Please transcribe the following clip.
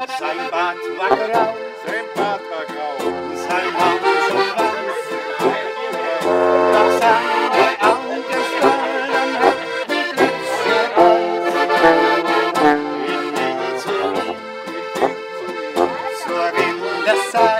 Salvat Wackerau, Salvat Wackerau, Salvat Wackerau. Doch seine Augenstrahlen hat die Glitzer aus. Ich fliege zu, ich fliege zu, zur Rinderzeit.